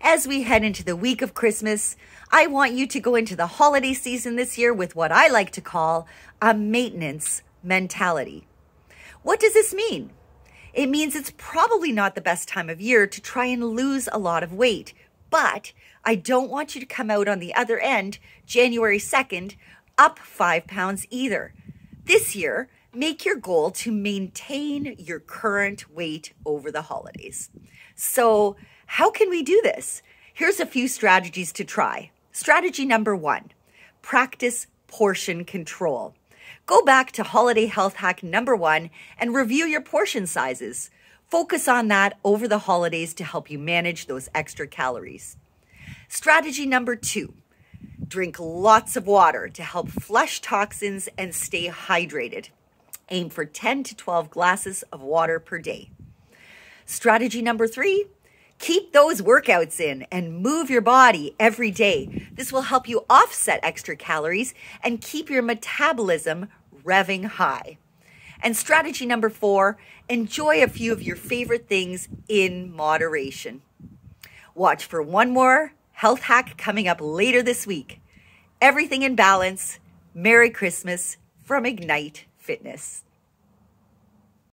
As we head into the week of Christmas, I want you to go into the holiday season this year with what I like to call a maintenance mentality. What does this mean? It means it's probably not the best time of year to try and lose a lot of weight, but I don't want you to come out on the other end, January 2nd, up five pounds either. This year, make your goal to maintain your current weight over the holidays. So, how can we do this? Here's a few strategies to try. Strategy number one practice portion control. Go back to holiday health hack number one and review your portion sizes. Focus on that over the holidays to help you manage those extra calories. Strategy number two drink lots of water to help flush toxins and stay hydrated. Aim for 10 to 12 glasses of water per day. Strategy number three keep those workouts in and move your body every day. This will help you offset extra calories and keep your metabolism revving high. And strategy number four enjoy a few of your favorite things in moderation. Watch for one more health hack coming up later this week. Everything in balance. Merry Christmas from Ignite Fitness.